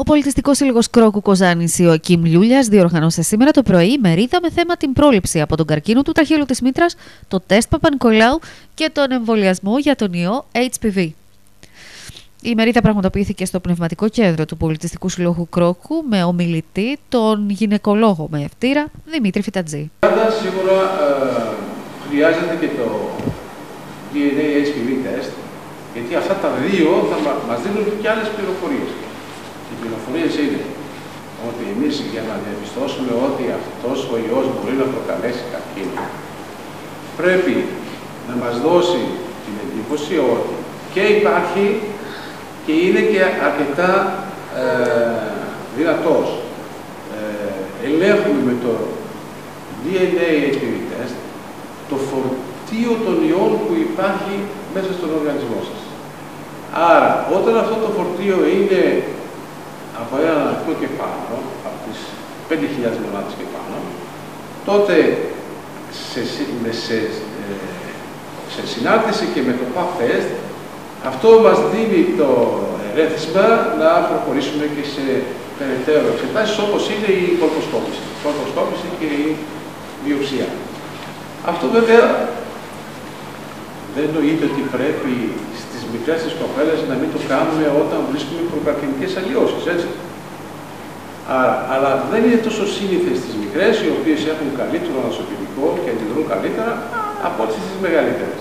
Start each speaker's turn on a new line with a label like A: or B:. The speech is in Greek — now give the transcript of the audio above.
A: Ο Πολιτιστικός Σύλλογος Κρόκου Κοζάνης Ιωακήμ Λιούλιας διοργανώσε σήμερα το πρωί μερίδα με θέμα την πρόληψη από τον καρκίνο του τραχύλου της μήτρας, το τεστ Παπα-Νικολάου και τον εμβολιασμό για τον ιό HPV. Η μερίδα πραγματοποιήθηκε στο Πνευματικό Κέντρο του Πολιτιστικού Συλλόγου Κρόκου με ομιλητή τον γυναικολόγο με ευτήρα Δημήτρη Φιτατζή.
B: Σίγουρα ε, χρειάζεται και το DNA HPV test, γιατί αυτά τα δύο θα μας δίνουν και άλλες πληροφορίες. Οι πληροφορίες είναι ότι εμείς για να διαπιστώσουμε ότι αυτός ο ιός μπορεί να προκαλέσει καρκίνο, πρέπει να μας δώσει την εντύπωση ότι και υπάρχει και είναι και αρκετά ε, δυνατός. Ε, ελέγχουμε με το DNA HPV test το φορτίο των ιών που υπάρχει μέσα στον οργανισμό σας. Άρα, όταν αυτό το φορτίο είναι από ένα αριθμό και πάνω, από τις 5.000 μονάδες και πάνω, τότε σε, σε, ε, σε συνάρτηση και με το PAP test, αυτό μας δίνει το ερέθισμα να προχωρήσουμε και σε περαιτέρω εξετάσεις όπως είναι η κορποσκόπηση. Η κορποσκόπηση και η βιοψία. Αυτό βέβαια δεν εννοείται ότι πρέπει στις μικρές τις κοπέλες να μην το κάνουμε όταν βρίσκουμε προκαρκινικές αλλοιώσεις, έτσι. Άρα, αλλά δεν είναι τόσο σύνηθες στις μικρές, οι οποίες έχουν καλύτερο ανασωπητικό και αντιδρούν καλύτερα από ό,τι στις μεγαλύτερες.